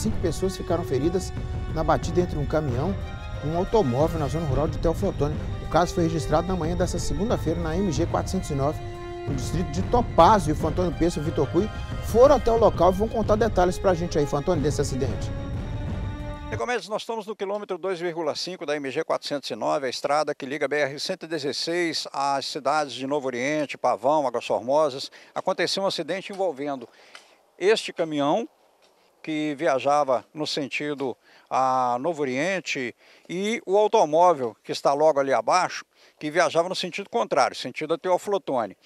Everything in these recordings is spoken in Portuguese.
Cinco pessoas ficaram feridas na batida entre um caminhão e um automóvel na zona rural de Teoflotone. O caso foi registrado na manhã dessa segunda-feira na MG 409, no distrito de Topázio. E o Fantônio Peço e o Vitor Cui foram até o local e vão contar detalhes para a gente aí, Fantônio, desse acidente. Nicomedes, nós estamos no quilômetro 2,5 da MG 409, a estrada que liga a BR-116 às cidades de Novo Oriente, Pavão, Águas Formosas. Aconteceu um acidente envolvendo este caminhão que viajava no sentido a Novo Oriente e o automóvel que está logo ali abaixo, que viajava no sentido contrário, sentido até o Flotone.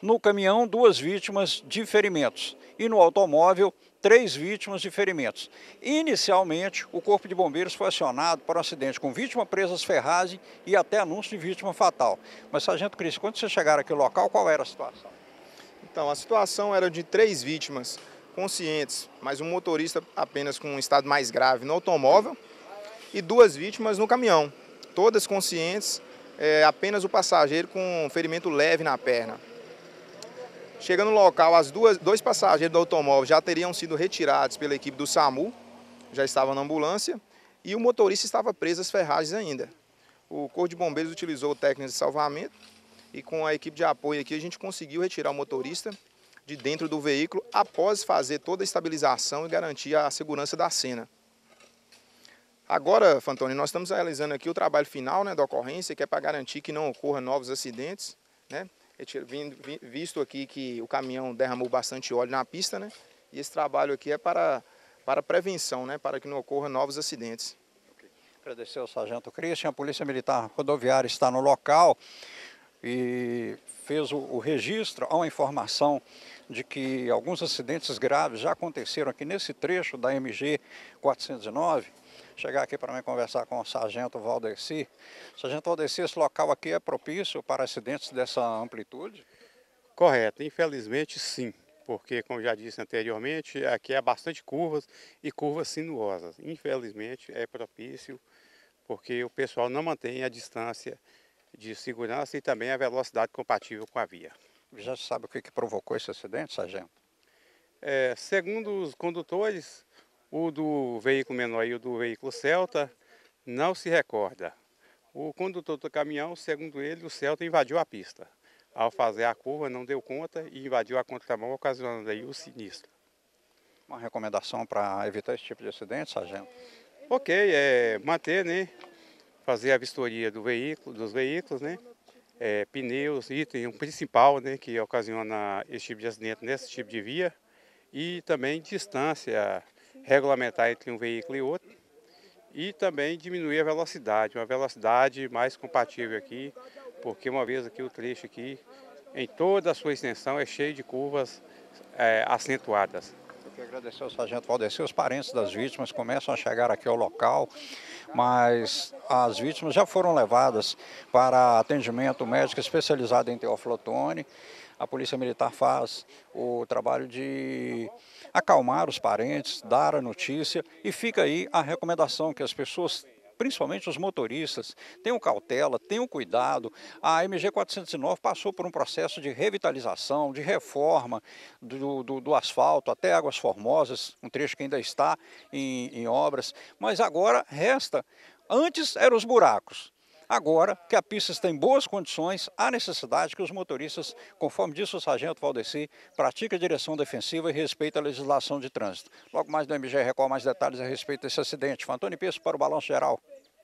No caminhão, duas vítimas de ferimentos e no automóvel, três vítimas de ferimentos. Inicialmente, o Corpo de Bombeiros foi acionado para um acidente com vítima presa às ferragens e até anúncio de vítima fatal. Mas, Sargento Cris, quando você chegar aqui no local, qual era a situação? Então, a situação era de três vítimas conscientes, mas um motorista apenas com um estado mais grave no automóvel e duas vítimas no caminhão, todas conscientes, é, apenas o passageiro com ferimento leve na perna. Chegando no local, as duas, dois passageiros do automóvel já teriam sido retirados pela equipe do SAMU, já estavam na ambulância, e o motorista estava preso às ferragens ainda. O Corpo de Bombeiros utilizou técnicas de salvamento e com a equipe de apoio aqui a gente conseguiu retirar o motorista de dentro do veículo após fazer toda a estabilização e garantir a segurança da cena. Agora, Fantoni, nós estamos realizando aqui o trabalho final né, da ocorrência, que é para garantir que não ocorra novos acidentes. Né? Visto aqui que o caminhão derramou bastante óleo na pista, né? e esse trabalho aqui é para, para prevenção, né? para que não ocorra novos acidentes. Agradecer ao Sargento Christian, a Polícia Militar Rodoviária está no local e fez o, o registro, há uma informação de que alguns acidentes graves já aconteceram aqui nesse trecho da MG 409. Chegar aqui para mim conversar com o Sargento Valdeci. Sargento Valdeci, esse local aqui é propício para acidentes dessa amplitude? Correto, infelizmente sim, porque como já disse anteriormente, aqui é bastante curvas e curvas sinuosas. Infelizmente é propício porque o pessoal não mantém a distância de segurança e também a velocidade compatível com a via. Já sabe o que, que provocou esse acidente, sargento? É, segundo os condutores, o do veículo menor e o do veículo Celta não se recorda. O condutor do caminhão, segundo ele, o Celta invadiu a pista. Ao fazer a curva, não deu conta e invadiu a contramão, ocasionando aí o sinistro. Uma recomendação para evitar esse tipo de acidente, sargento? Ok, é manter, né, fazer a vistoria do veículo, dos veículos, né? É, pneus, item principal, né, que ocasiona esse tipo de acidente nesse tipo de via, e também distância regulamentar entre um veículo e outro, e também diminuir a velocidade, uma velocidade mais compatível aqui, porque uma vez aqui o trecho aqui, em toda a sua extensão, é cheio de curvas é, acentuadas. Quero agradecer ao Sargento Valdeci, os parentes das vítimas começam a chegar aqui ao local, mas as vítimas já foram levadas para atendimento médico especializado em teoflotone. A Polícia Militar faz o trabalho de acalmar os parentes, dar a notícia e fica aí a recomendação que as pessoas principalmente os motoristas, tenham cautela, tenham cuidado. A MG 409 passou por um processo de revitalização, de reforma do, do, do asfalto até Águas Formosas, um trecho que ainda está em, em obras, mas agora resta. Antes eram os buracos, Agora que a pista está em boas condições, há necessidade que os motoristas, conforme disse o sargento Valdeci, pratiquem a direção defensiva e respeitem a legislação de trânsito. Logo mais do MG Record, mais detalhes a respeito desse acidente. Antônio Peço para o Balanço Geral.